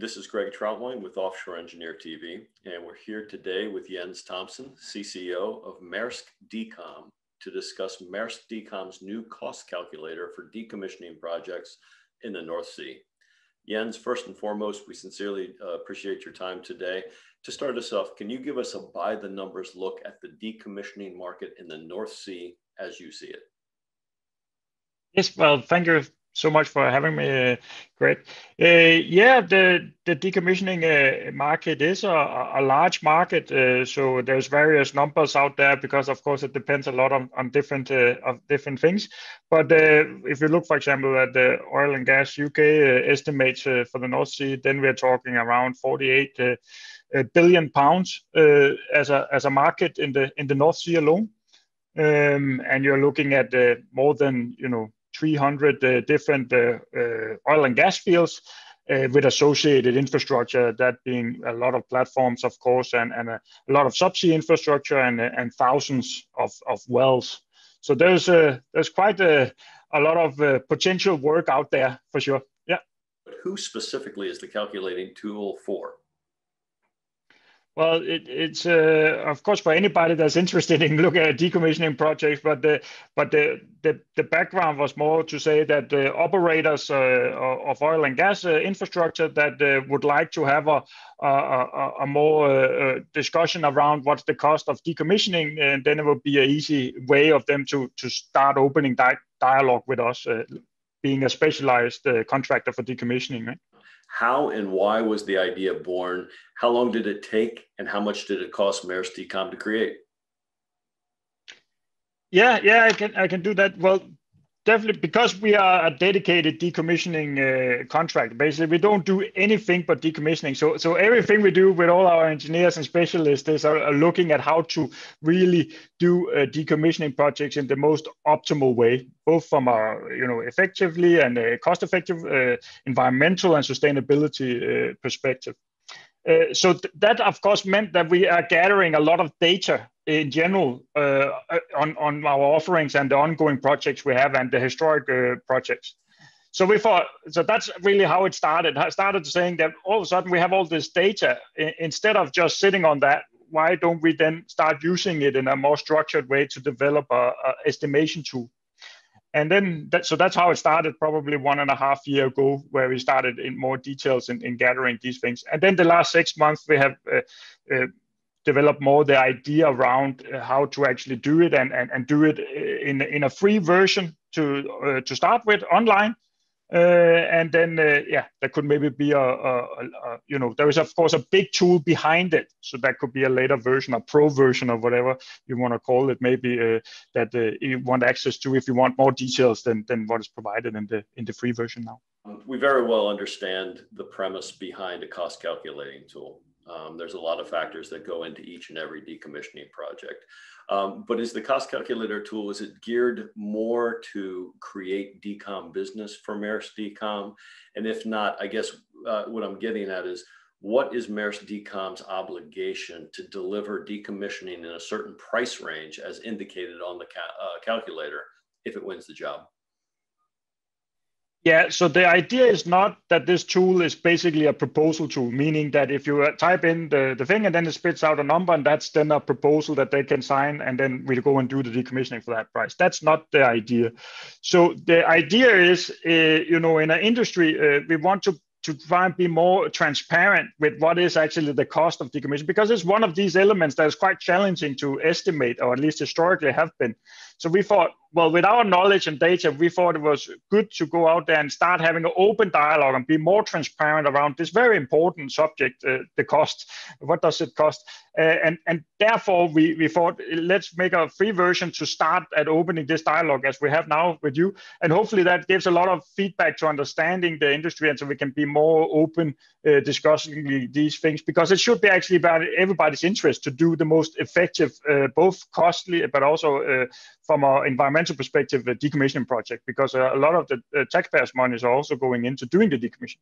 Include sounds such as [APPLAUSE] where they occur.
This is Greg Trautwein with Offshore Engineer TV, and we're here today with Jens Thomsen, CCO of Maersk Decom, to discuss Maersk Decom's new cost calculator for decommissioning projects in the North Sea. Jens, first and foremost, we sincerely uh, appreciate your time today. To start us off, can you give us a by the numbers look at the decommissioning market in the North Sea as you see it? Yes, well, thank you so much for having me, uh, Greg. Uh, yeah, the the decommissioning uh, market is a, large market, uh, so there's various numbers out there because, of course, it depends a lot on uh, different things. But uh, if you look, for example, at the oil and gas UK estimates for the North Sea, then we're talking around 48 billion pounds as a as a market in the in the North Sea alone. Um, and you're looking at more than you know 300 uh, different uh, uh, oil and gas fields with associated infrastructure, that being a lot of platforms, of course, and, and a, lot of subsea infrastructure and, and thousands of, of wells. So there's a, there's quite a, a lot of potential work out there for sure. Yeah. But who specifically is the calculating tool for? Well, it, it's uh, of course for anybody that's interested [LAUGHS] in looking at decommissioning projects, but the but the the, the background was more to say that the operators uh, of oil and gas uh, infrastructure that uh, would like to have a a, a more uh, discussion around what's the cost of decommissioning, and then it would be an easy way of them to to start opening di- dialogue with us, uh, being a specialized contractor for decommissioning. Right? How and why was the idea born? How long did it take, and how much did it cost Maersk Decom to create? Yeah, yeah, I can I can do that. Well, definitely because we are a dedicated decommissioning uh, contract. Basically, we don't do anything but decommissioning. So, so everything we do with all our engineers and specialists is are, are looking at how to really do uh, decommissioning projects in the most optimal way, both from our you know effectively and a cost-effective uh, environmental and sustainability uh, perspective. Uh, so th- that of course meant that we are gathering a lot of data in general uh, on, on our offerings and the ongoing projects we have and the historic uh, projects. So we thought, so that's really how it started. I started saying that all of a sudden we have all this data. instead of just sitting on that, why don't we then start using it in a more structured way to develop a, a estimation tool? and then that, so that's how it started probably one and a half year ago where we started in more details in, in gathering these things and then the last six months we have uh, uh, developed more the idea around uh, how to actually do it and, and, and do it uh, in, in a free version to uh, to start with online. Uh, and then uh, yeah there could maybe be a, a, a, you know there is of course a big tool behind it. So that could be a later version a pro version or whatever you want to call it maybe uh, that uh, you want access to if you want more details than, than what is provided in the in the free version now. We very well understand the premise behind a cost calculating tool um, there's a lot of factors that go into each and every decommissioning project um, but is the cost calculator tool, is it geared more to create decom business for Maersk Decom? And if not, I guess uh, what I'm getting at is what is Maersk Decom's obligation to deliver decommissioning in a certain price range as indicated on the ca- uh, calculator if it wins the job? Yeah, so the idea is not that this tool is basically a proposal tool, meaning that if you uh, type in the, the thing and then it spits out a number and that's then a proposal that they can sign and then we'll go and do the decommissioning for that price. That's not the idea. So the idea is, uh, you know, in an industry, uh, we want to to try and be more transparent with what is actually the cost of decommission because it's one of these elements that is quite challenging to estimate or at least historically have been so we thought well, with our knowledge and data, we thought it was good to go out there and start having an open dialogue and be more transparent around this very important subject, uh, the cost. What does it cost? Uh, and and therefore, we, we thought let's make a free version to start at opening this dialogue as we have now with you, and hopefully that gives a lot of feedback to understanding the industry, and so we can be more open uh, discussing these things because it should be actually about everybody's interest to do the most effective, uh, both costly but also uh, from an environmental perspective, the decommissioning project, because uh, a lot of the uh, taxpayers' money is also going into doing the decommission.